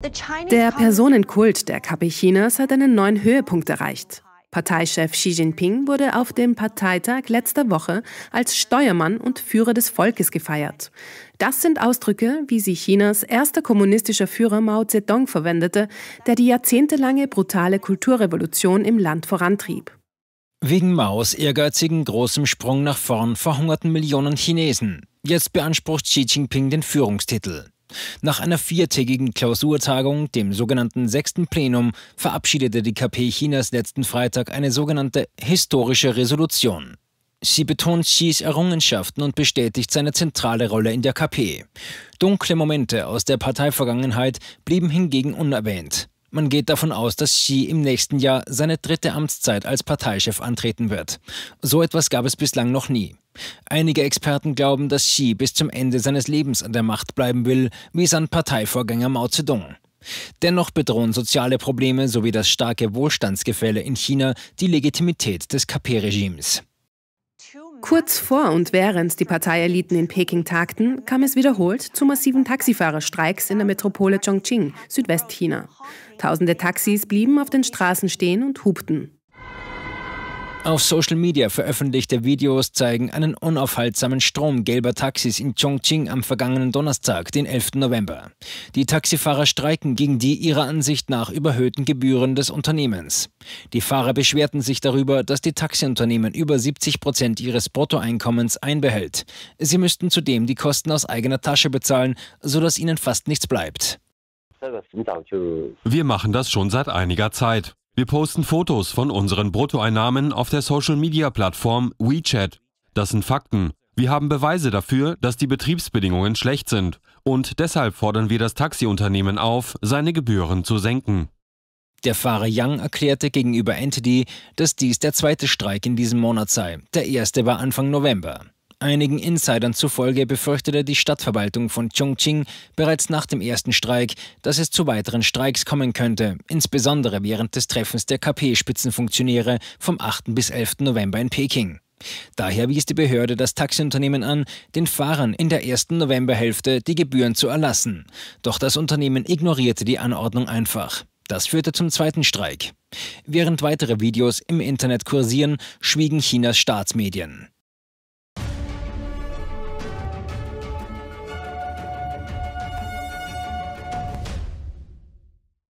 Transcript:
Der Personenkult der KP Chinas hat einen neuen Höhepunkt erreicht. Parteichef Xi Jinping wurde auf dem Parteitag letzter Woche als Steuermann und Führer des Volkes gefeiert. Das sind Ausdrücke, wie sie Chinas erster kommunistischer Führer Mao Zedong verwendete, der die jahrzehntelange brutale Kulturrevolution im Land vorantrieb. Wegen Maos ehrgeizigen großem Sprung nach vorn verhungerten Millionen Chinesen. Jetzt beansprucht Xi Jinping den Führungstitel. Nach einer viertägigen Klausurtagung, dem sogenannten sechsten Plenum, verabschiedete die KP Chinas letzten Freitag eine sogenannte historische Resolution. Sie betont Xis Errungenschaften und bestätigt seine zentrale Rolle in der KP. Dunkle Momente aus der Parteivergangenheit blieben hingegen unerwähnt. Man geht davon aus, dass Xi im nächsten Jahr seine dritte Amtszeit als Parteichef antreten wird. So etwas gab es bislang noch nie. Einige Experten glauben, dass Xi bis zum Ende seines Lebens an der Macht bleiben will, wie sein Parteivorgänger Mao Zedong. Dennoch bedrohen soziale Probleme sowie das starke Wohlstandsgefälle in China die Legitimität des KP-Regimes. Kurz vor und während die Parteieliten in Peking tagten, kam es wiederholt zu massiven Taxifahrerstreiks in der Metropole Chongqing, Südwestchina. Tausende Taxis blieben auf den Straßen stehen und hupten. Auf Social Media veröffentlichte Videos zeigen einen unaufhaltsamen Strom gelber Taxis in Chongqing am vergangenen Donnerstag, den 11. November. Die Taxifahrer streiken gegen die ihrer Ansicht nach überhöhten Gebühren des Unternehmens. Die Fahrer beschwerten sich darüber, dass die Taxiunternehmen über 70 Prozent ihres Bruttoeinkommens einbehält. Sie müssten zudem die Kosten aus eigener Tasche bezahlen, sodass ihnen fast nichts bleibt. Wir machen das schon seit einiger Zeit. Wir posten Fotos von unseren Bruttoeinnahmen auf der Social-Media-Plattform WeChat. Das sind Fakten. Wir haben Beweise dafür, dass die Betriebsbedingungen schlecht sind. Und deshalb fordern wir das Taxiunternehmen auf, seine Gebühren zu senken. Der Fahrer Yang erklärte gegenüber Entity, dass dies der zweite Streik in diesem Monat sei. Der erste war Anfang November. Einigen Insidern zufolge befürchtete die Stadtverwaltung von Chongqing bereits nach dem ersten Streik, dass es zu weiteren Streiks kommen könnte, insbesondere während des Treffens der KP-Spitzenfunktionäre vom 8. bis 11. November in Peking. Daher wies die Behörde das Taxiunternehmen an, den Fahrern in der ersten Novemberhälfte die Gebühren zu erlassen. Doch das Unternehmen ignorierte die Anordnung einfach. Das führte zum zweiten Streik. Während weitere Videos im Internet kursieren, schwiegen Chinas Staatsmedien.